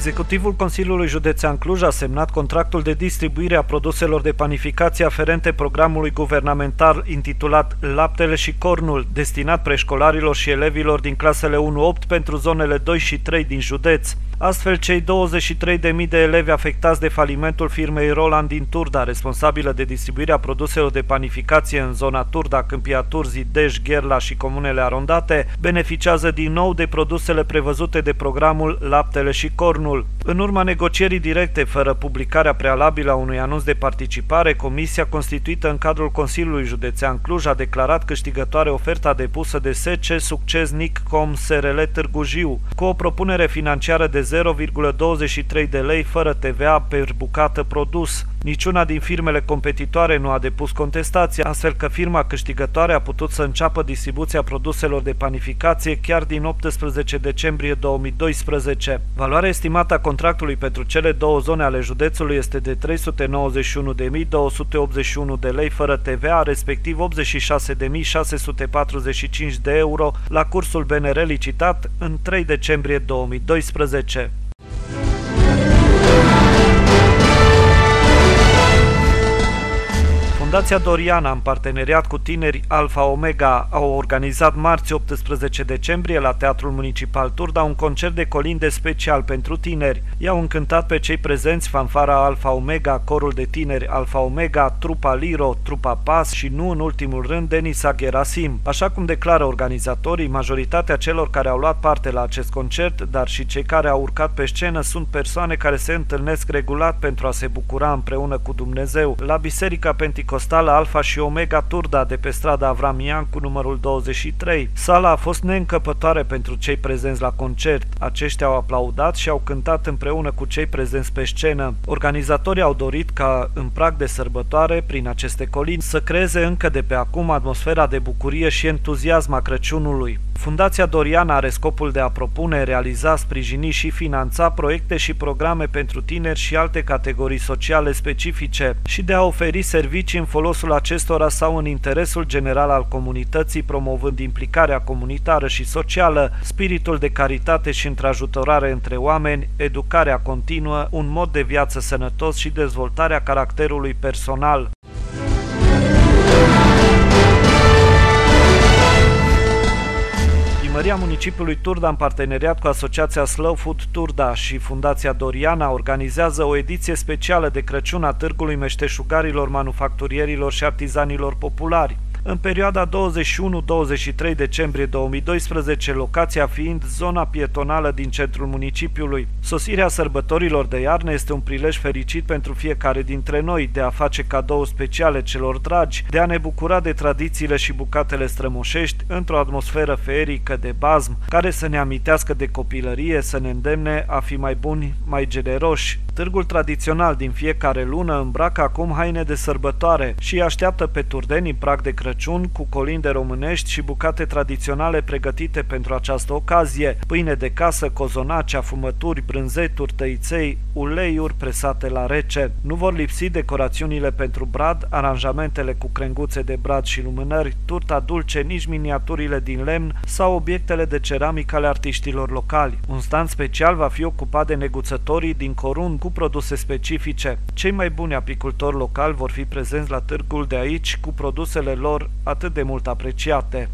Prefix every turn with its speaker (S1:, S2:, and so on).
S1: Executivul Consiliului Județean Cluj a semnat contractul de distribuire a produselor de panificație aferente programului guvernamental intitulat Laptele și Cornul, destinat preșcolarilor și elevilor din clasele 1-8 pentru zonele 2 și 3 din județ. Astfel, cei 23.000 de elevi afectați de falimentul firmei Roland din Turda, responsabilă de distribuirea produselor de panificație în zona Turda, Câmpia Turzii, Dej, Gherla și comunele arondate, beneficiază din nou de produsele prevăzute de programul Laptele și Cornul. În urma negocierii directe, fără publicarea prealabilă a unui anunț de participare, comisia constituită în cadrul Consiliului Județean Cluj a declarat câștigătoare oferta depusă de SC Succes Nicom SRL Târgu Jiu, cu o propunere financiară de 0,23 de lei fără TVA per bucată produs. Niciuna din firmele competitoare nu a depus contestație, astfel că firma câștigătoare a putut să înceapă distribuția produselor de panificație chiar din 18 decembrie 2012. Valoarea estimată a contractului pentru cele două zone ale județului este de 391.281 de lei fără TVA, respectiv 86.645 de euro la cursul BNR licitat în 3 decembrie 2012. Fundația Doriana, în parteneriat cu tineri Alfa Omega, au organizat marți 18 decembrie la Teatrul Municipal Turda un concert de colinde special pentru tineri. I-au încântat pe cei prezenți fanfara Alfa Omega, corul de tineri Alfa Omega, trupa Liro, trupa Pas și nu în ultimul rând Denisa Gerasim. Așa cum declară organizatorii, majoritatea celor care au luat parte la acest concert, dar și cei care au urcat pe scenă, sunt persoane care se întâlnesc regulat pentru a se bucura împreună cu Dumnezeu. La Biserica Penticostală postală Alfa și Omega Turda de pe strada Avramian cu numărul 23. Sala a fost neîncăpătoare pentru cei prezenți la concert. Aceștia au aplaudat și au cântat împreună cu cei prezenți pe scenă. Organizatorii au dorit ca, în prag de sărbătoare, prin aceste colini, să creeze încă de pe acum atmosfera de bucurie și entuziasm a Crăciunului. Fundația Doriana are scopul de a propune, realiza, sprijini și finanța proiecte și programe pentru tineri și alte categorii sociale specifice și de a oferi servicii în folosul acestora sau în interesul general al comunității, promovând implicarea comunitară și socială, spiritul de caritate și întrajutorare între oameni, educarea continuă, un mod de viață sănătos și dezvoltarea caracterului personal. Primăria municipiului Turda, în parteneriat cu Asociația Slow Food Turda și Fundația Doriana, organizează o ediție specială de Crăciun a Târgului Meșteșugarilor, Manufacturierilor și Artizanilor Populari. În perioada 21-23 decembrie 2012, locația fiind zona pietonală din centrul municipiului. Sosirea sărbătorilor de iarnă este un prilej fericit pentru fiecare dintre noi de a face cadou speciale celor dragi, de a ne bucura de tradițiile și bucatele strămoșești într-o atmosferă feerică de bazm, care să ne amintească de copilărie, să ne îndemne a fi mai buni, mai generoși. Târgul tradițional din fiecare lună îmbracă acum haine de sărbătoare și așteaptă pe turdeni în prag de Crăciun Crăciun cu colinde românești și bucate tradiționale pregătite pentru această ocazie, pâine de casă, cozonaci, afumături, brânzeturi, tăiței, uleiuri presate la rece. Nu vor lipsi decorațiunile pentru brad, aranjamentele cu crenguțe de brad și lumânări, turta dulce, nici miniaturile din lemn sau obiectele de ceramică ale artiștilor locali. Un stand special va fi ocupat de neguțătorii din Corun cu produse specifice. Cei mai buni apicultori locali vor fi prezenți la târgul de aici cu produsele lor atât de mult apreciate.